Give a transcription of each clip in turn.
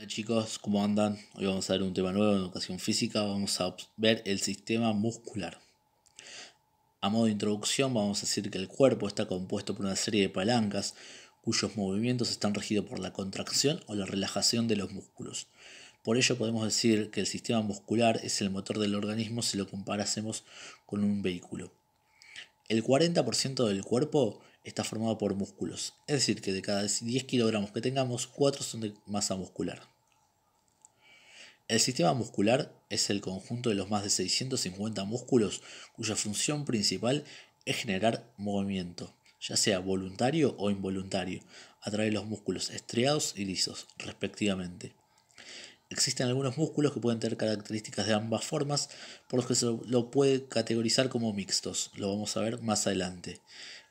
Hola chicos, ¿cómo andan? Hoy vamos a ver un tema nuevo en educación física, vamos a ver el sistema muscular. A modo de introducción vamos a decir que el cuerpo está compuesto por una serie de palancas cuyos movimientos están regidos por la contracción o la relajación de los músculos. Por ello podemos decir que el sistema muscular es el motor del organismo si lo comparásemos con un vehículo. El 40% del cuerpo está formado por músculos, es decir, que de cada 10 kilogramos que tengamos, 4 son de masa muscular. El sistema muscular es el conjunto de los más de 650 músculos cuya función principal es generar movimiento, ya sea voluntario o involuntario, a través de los músculos estriados y lisos, respectivamente. Existen algunos músculos que pueden tener características de ambas formas, por lo que se lo puede categorizar como mixtos. Lo vamos a ver más adelante.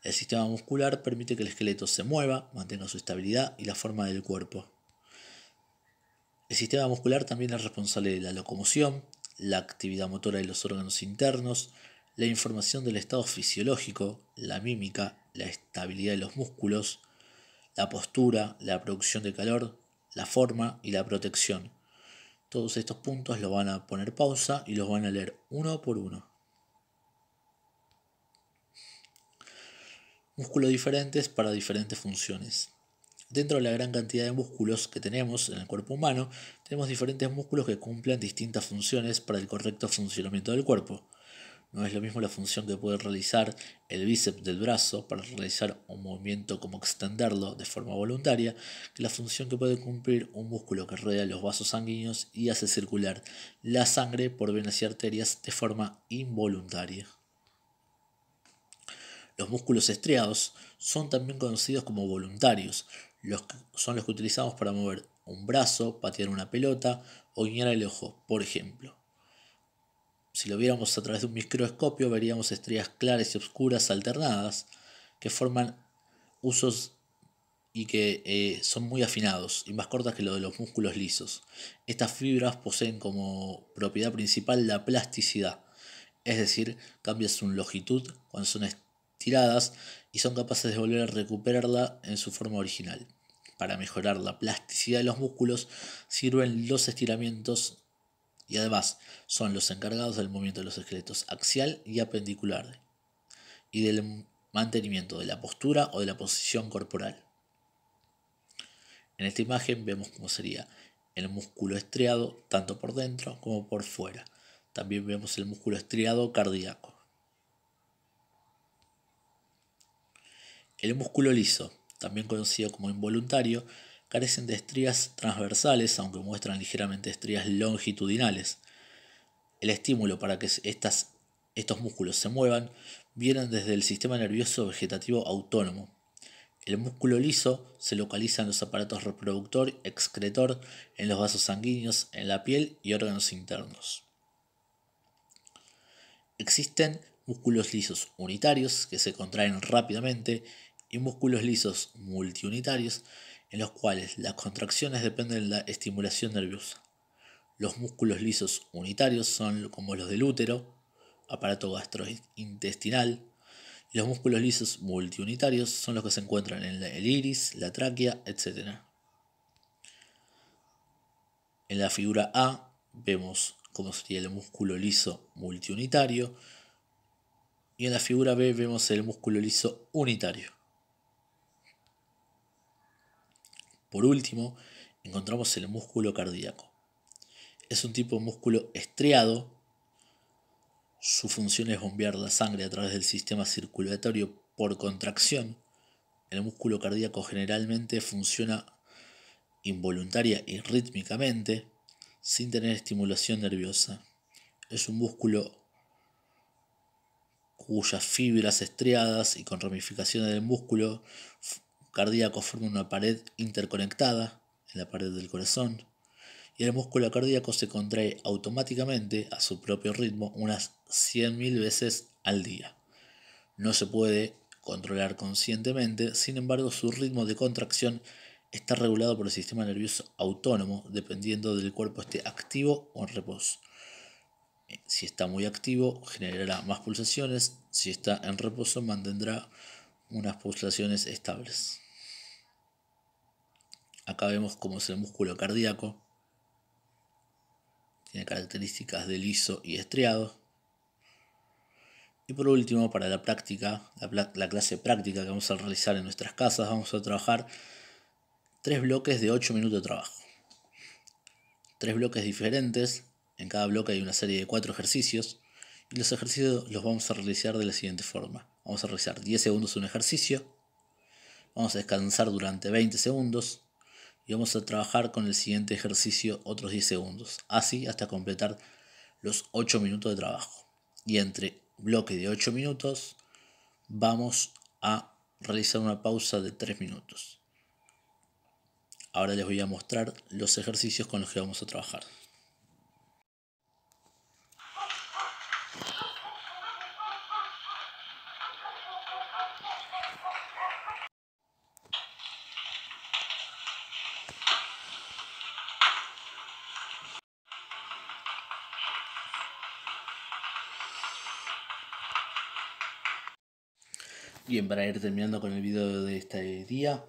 El sistema muscular permite que el esqueleto se mueva, mantenga su estabilidad y la forma del cuerpo. El sistema muscular también es responsable de la locomoción, la actividad motora de los órganos internos, la información del estado fisiológico, la mímica, la estabilidad de los músculos, la postura, la producción de calor, la forma y la protección. Todos estos puntos los van a poner pausa y los van a leer uno por uno. Músculos diferentes para diferentes funciones. Dentro de la gran cantidad de músculos que tenemos en el cuerpo humano, tenemos diferentes músculos que cumplen distintas funciones para el correcto funcionamiento del cuerpo. No es lo mismo la función que puede realizar el bíceps del brazo para realizar un movimiento como extenderlo de forma voluntaria que la función que puede cumplir un músculo que rodea los vasos sanguíneos y hace circular la sangre por venas y arterias de forma involuntaria. Los músculos estriados son también conocidos como voluntarios, los son los que utilizamos para mover un brazo, patear una pelota o guiñar el ojo, por ejemplo. Si lo viéramos a través de un microscopio, veríamos estrellas claras y oscuras alternadas que forman usos y que eh, son muy afinados y más cortas que lo de los músculos lisos. Estas fibras poseen como propiedad principal la plasticidad, es decir, cambian su longitud cuando son estiradas y son capaces de volver a recuperarla en su forma original. Para mejorar la plasticidad de los músculos sirven los estiramientos y además son los encargados del movimiento de los esqueletos axial y apendicular y del mantenimiento de la postura o de la posición corporal. En esta imagen vemos cómo sería el músculo estriado tanto por dentro como por fuera. También vemos el músculo estriado cardíaco. El músculo liso, también conocido como involuntario, carecen de estrías transversales, aunque muestran ligeramente estrías longitudinales. El estímulo para que estas, estos músculos se muevan viene desde el sistema nervioso vegetativo autónomo. El músculo liso se localiza en los aparatos reproductor, excretor, en los vasos sanguíneos, en la piel y órganos internos. Existen músculos lisos unitarios que se contraen rápidamente y músculos lisos multiunitarios en los cuales las contracciones dependen de la estimulación nerviosa. Los músculos lisos unitarios son como los del útero, aparato gastrointestinal, los músculos lisos multiunitarios son los que se encuentran en el iris, la tráquea, etc. En la figura A vemos cómo sería el músculo liso multiunitario y en la figura B vemos el músculo liso unitario. Por último, encontramos el músculo cardíaco. Es un tipo de músculo estriado. Su función es bombear la sangre a través del sistema circulatorio por contracción. El músculo cardíaco generalmente funciona involuntaria y rítmicamente sin tener estimulación nerviosa. Es un músculo cuyas fibras estriadas y con ramificaciones del músculo cardíaco forma una pared interconectada en la pared del corazón y el músculo cardíaco se contrae automáticamente a su propio ritmo unas 100.000 veces al día. No se puede controlar conscientemente, sin embargo su ritmo de contracción está regulado por el sistema nervioso autónomo dependiendo del cuerpo esté activo o en reposo. Si está muy activo generará más pulsaciones, si está en reposo mantendrá unas pulsaciones estables. Acá vemos cómo es el músculo cardíaco. Tiene características de liso y estriado. Y por último, para la práctica, la, clase práctica que vamos a realizar en nuestras casas, vamos a trabajar tres bloques de 8 minutos de trabajo. Tres bloques diferentes. En cada bloque hay una serie de cuatro ejercicios. Y los ejercicios los vamos a realizar de la siguiente forma. Vamos a realizar 10 segundos un ejercicio. Vamos a descansar durante 20 segundos. Y vamos a trabajar con el siguiente ejercicio otros 10 segundos. Así hasta completar los 8 minutos de trabajo. Y entre bloque de 8 minutos, vamos a realizar una pausa de 3 minutos. Ahora les voy a mostrar los ejercicios con los que vamos a trabajar. Bien, para ir terminando con el video de este día,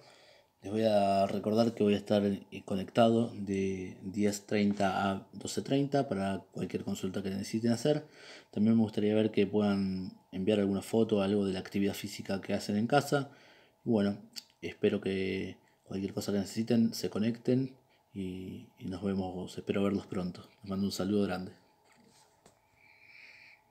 les voy a recordar que voy a estar conectado de 10.30 a 12.30 para cualquier consulta que necesiten hacer. También me gustaría ver que puedan enviar alguna foto o algo de la actividad física que hacen en casa. Bueno, espero que cualquier cosa que necesiten se conecten y, y nos vemos. Espero verlos pronto. Les mando un saludo grande.